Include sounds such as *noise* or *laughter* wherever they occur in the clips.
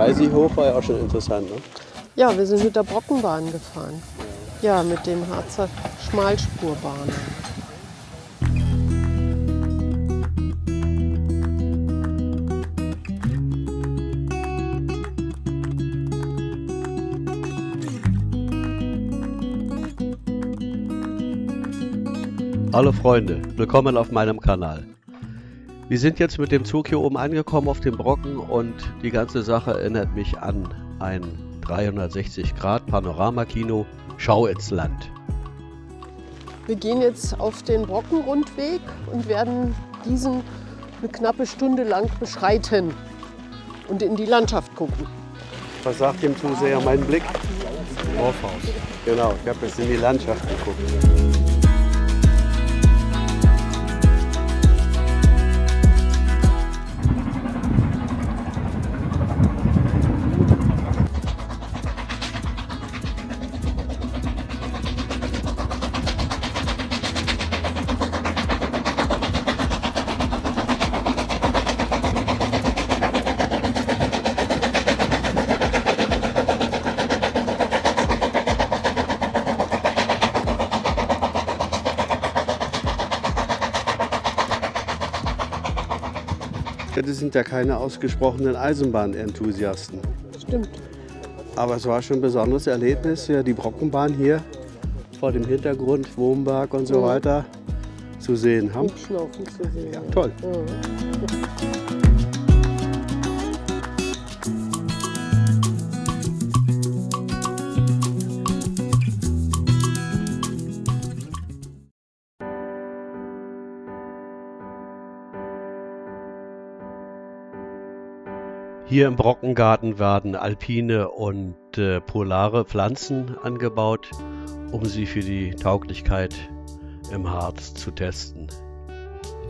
Dreisig hoch war ja auch schon interessant, ne? Ja, wir sind mit der Brockenbahn gefahren. Ja, mit den Harzer Schmalspurbahnen. Hallo Freunde, willkommen auf meinem Kanal. Wir sind jetzt mit dem Zug hier oben angekommen auf dem Brocken und die ganze Sache erinnert mich an ein 360 Grad Panoramakino Schau ins Land. Wir gehen jetzt auf den Brockenrundweg und werden diesen eine knappe Stunde lang beschreiten und in die Landschaft gucken. Was sagt dem Zuseher mein Blick? Dorfhaus. Genau, ich habe jetzt in die Landschaft geguckt. Das sind ja keine ausgesprochenen Eisenbahnenthusiasten. Stimmt. Aber es war schon ein besonderes Erlebnis, ja, die Brockenbahn hier vor dem Hintergrund, Wurmberg und so Ja. weiter zu sehen. Haben. Zu sehen. Ja, toll. Ja. Hier im Brockengarten werden alpine und äh, polare Pflanzen angebaut, um sie für die Tauglichkeit im Harz zu testen.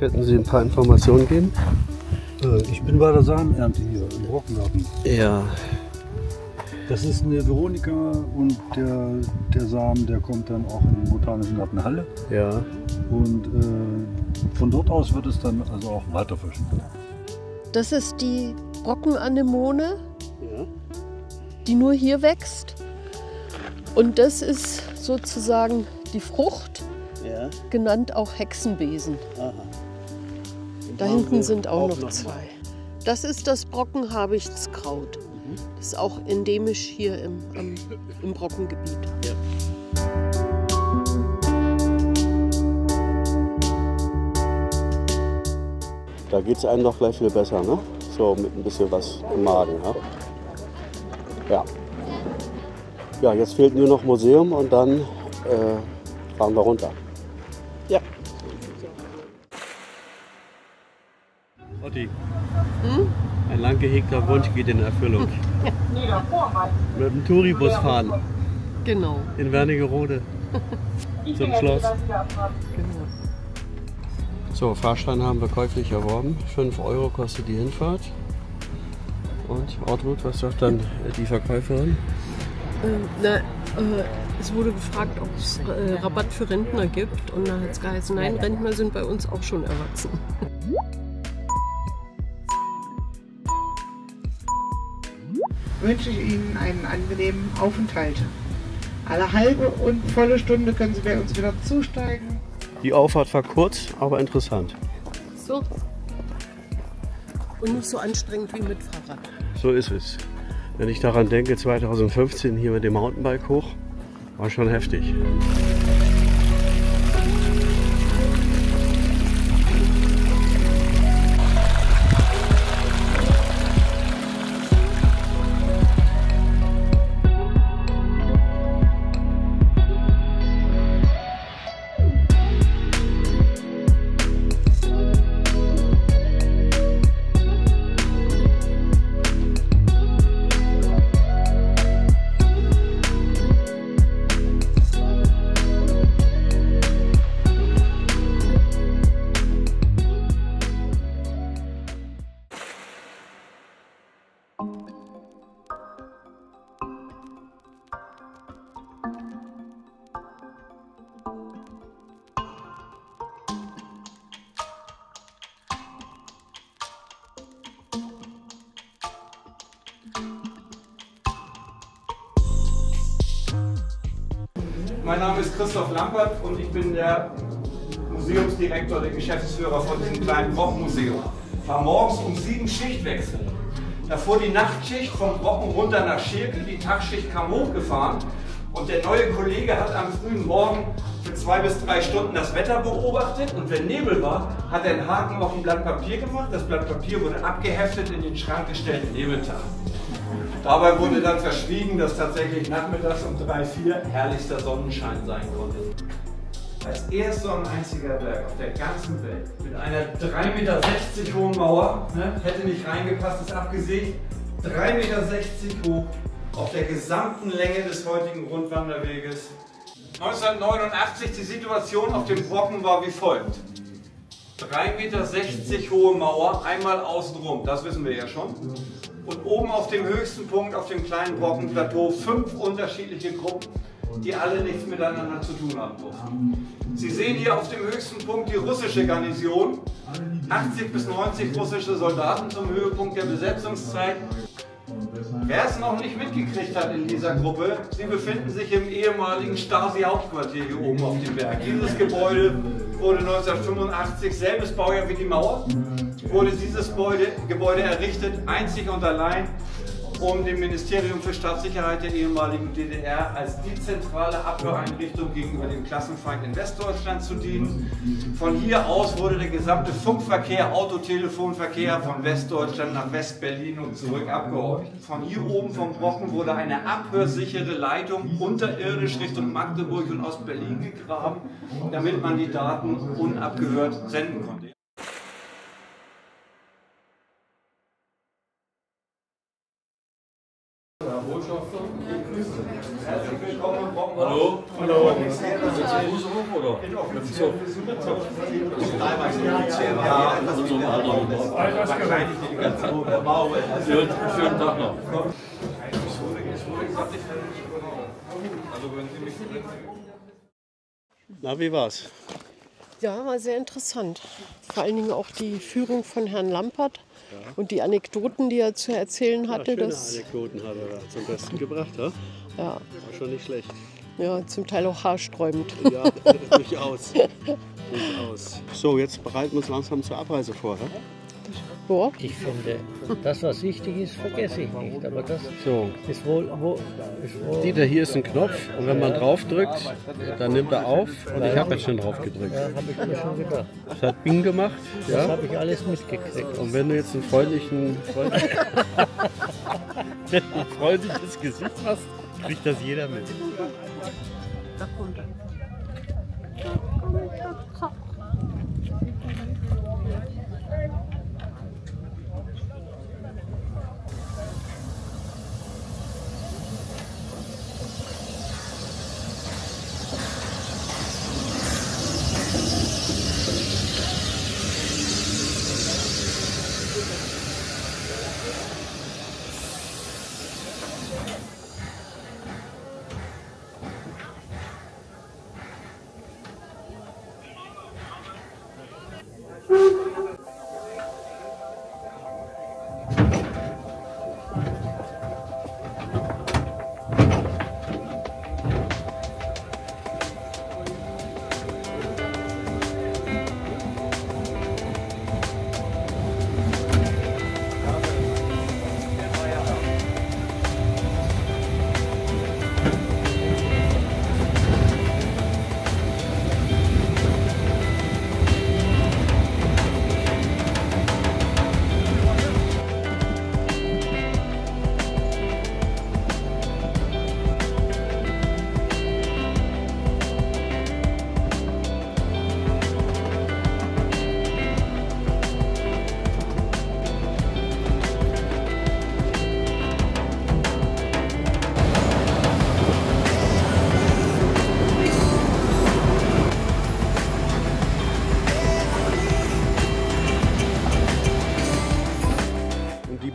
Könnten Sie ein paar Informationen geben? Äh, Ich bin bei der Samenernte hier im Brockengarten. Ja, Das ist eine Veronika und der, der Samen, der kommt dann auch in den Botanischen Garten Halle. ja. Und äh, von dort aus wird es dann also auch weiter verschieden. Das ist die Brockenanemone, ja. die nur hier wächst. Und das ist sozusagen die Frucht, Ja, genannt auch Hexenbesen. Da hinten sind auch, noch zwei. Das ist das Brockenhabichtskraut. Das ist auch endemisch hier im, am, im Brockengebiet. Da geht es einem doch gleich viel besser, ne? So mit ein bisschen was im Magen. Ne? Ja. Ja, jetzt fehlt nur noch Museum und dann äh, fahren wir runter. Ja. Otti, ein lang gehegter Wunsch geht in Erfüllung. *laughs* mit dem Touribus fahren Genau. in Wernigerode *laughs* zum Schloss. genau. So, Fahrschein haben wir käuflich erworben. 5 Euro kostet die Hinfahrt. Und Ortrud, was sagt dann die Verkäuferin? Äh, na, äh, es wurde gefragt, ob es äh, Rabatt für Rentner gibt. Und da hat es geheißen, nein, Rentner sind bei uns auch schon erwachsen. wünsche ich Ihnen einen angenehmen Aufenthalt. Alle halbe und volle Stunde können Sie bei uns wieder zusteigen. Die Auffahrt war kurz, aber interessant. So. Und nicht so anstrengend wie mit Fahrrad. So ist es. Wenn ich daran denke, 2015 hier mit dem Mountainbike hoch, war schon heftig. Mein Name ist Christoph Lampert und ich bin der Museumsdirektor, der Geschäftsführer von diesem kleinen Brockenmuseum. War morgens um sieben Schichtwechsel. Da fuhr die Nachtschicht vom Brocken runter nach Schirke, die Tagschicht kam hochgefahren und der neue Kollege hat am frühen Morgen zwei bis drei Stunden das Wetter beobachtet und wenn Nebel war, hat er einen Haken auf ein Blatt Papier gemacht. Das Blatt Papier wurde abgeheftet in den Schrank gestellt, Nebeltag. Dabei wurde dann verschwiegen, dass tatsächlich nachmittags um 3, 4 herrlichster Sonnenschein sein konnte. Als erster und einziger Berg auf der ganzen Welt mit einer 3,60 Meter hohen Mauer, ne, hätte nicht reingepasst, ist abgesägt, 3,60 Meter hoch auf der gesamten Länge des heutigen Rundwanderweges. 1989 die Situation auf dem Brocken war wie folgt. 3,60 Meter hohe Mauer, einmal außenrum, das wissen wir ja schon und oben auf dem höchsten Punkt, auf dem kleinen Brockenplateau, fünf unterschiedliche Gruppen, die alle nichts miteinander zu tun haben durften. Sie sehen hier auf dem höchsten Punkt die russische Garnison, 80 bis 90 russische Soldaten zum Höhepunkt der Besetzungszeit. Wer es noch nicht mitgekriegt hat in dieser Gruppe, sie befinden sich im ehemaligen Stasi-Hauptquartier hier oben auf dem Berg. Dieses Gebäude wurde 1985, selbes Baujahr wie die Mauer, wurde dieses Gebäude, errichtet, einzig und allein, um dem Ministerium für Staatssicherheit der ehemaligen DDR als die zentrale Abhöreinrichtung gegenüber dem Klassenfeind in Westdeutschland zu dienen. Von hier aus wurde der gesamte Funkverkehr, Autotelefonverkehr von Westdeutschland nach Westberlin und zurück abgehorcht. Von hier oben vom Brocken wurde eine abhörsichere Leitung unterirdisch Richtung Magdeburg und Ostberlin gegraben, damit man die Daten unabgehört senden konnte. Herzlich willkommen im Brocken. Hallo? Hallo. Fuß hoch oder? Mit dem Zug? Ja, So ein anderer. wahrscheinlich die ganze Zeit. Schönen, schönen Tag noch. Es wurde gesagt, ich werde nicht übernommen. Also wenn Sie mich Na, wie war's? Ja, war sehr interessant. Vor allen Dingen auch die Führung von Herrn Lampert und die Anekdoten, die er zu erzählen hatte. schöne das, Anekdoten hat er da zum Besten gebracht, ja? ja, War schon nicht schlecht. ja, zum Teil auch haarsträubend. Ja, *laughs* durchaus. *laughs* durchaus. So, jetzt bereiten wir uns langsam zur Abreise vor. Ja? Ja, Ich finde, das, was wichtig ist, vergesse ich nicht. Aber das So, ist wohl. Wo, ist wohl Dieter, hier ist ein Knopf und wenn man drauf drückt, dann nimmt er auf und ich habe jetzt schon drauf gedrückt. ja, habe ich mir schon gedacht. Es hat Bing gemacht, Das ja? habe ich alles mitgekriegt. Und wenn du jetzt einen freundlichen, freundlich, wenn du *laughs* ein freundliches Gesicht hast, kriegt das jeder mit.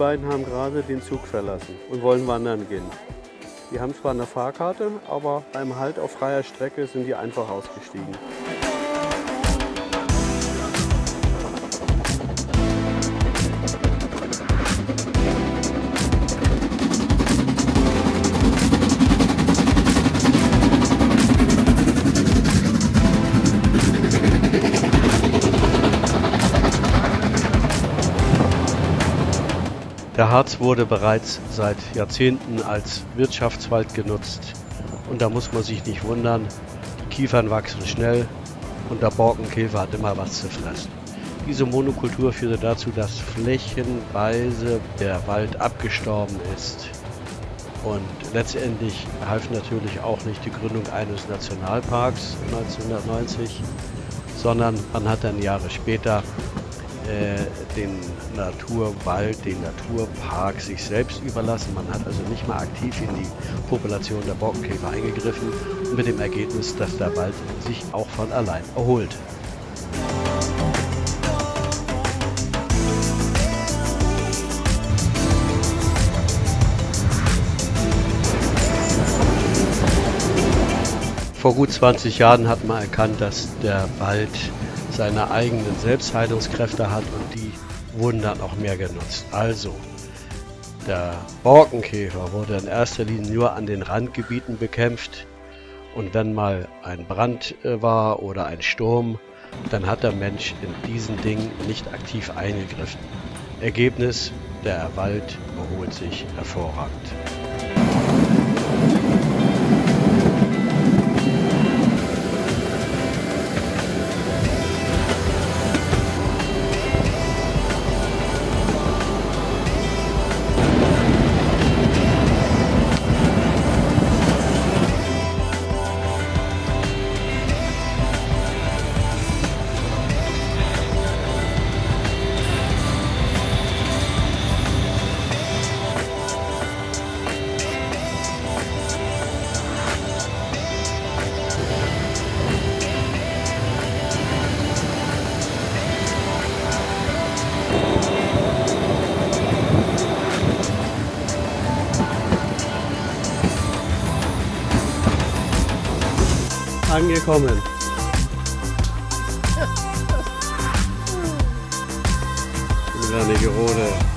Beiden haben gerade den Zug verlassen und wollen wandern gehen. Die haben zwar eine Fahrkarte, aber beim Halt auf freier Strecke sind die einfach ausgestiegen. Der Harz wurde bereits seit Jahrzehnten als Wirtschaftswald genutzt und da muss man sich nicht wundern, die Kiefern wachsen schnell und der Borkenkäfer hat immer was zu fressen. Diese Monokultur führte dazu, dass flächenweise der Wald abgestorben ist. Und letztendlich half natürlich auch nicht die Gründung eines Nationalparks 1990, sondern man hat dann Jahre später den Naturwald, den Naturpark sich selbst überlassen. Man hat also nicht mal aktiv in die Population der Borkenkäfer eingegriffen, mit dem Ergebnis, dass der Wald sich auch von allein erholt. Vor gut 20 Jahren hat man erkannt, dass der Wald seine eigenen Selbstheilungskräfte hat und die wurden dann auch mehr genutzt. Also, der Borkenkäfer wurde in erster Linie nur an den Randgebieten bekämpft und wenn mal ein Brand äh, war oder ein Sturm, dann hat der Mensch in diesen Dingen nicht aktiv eingegriffen. Ergebnis, der Wald erholt sich hervorragend. Angekommen. *laughs* Wernigerode.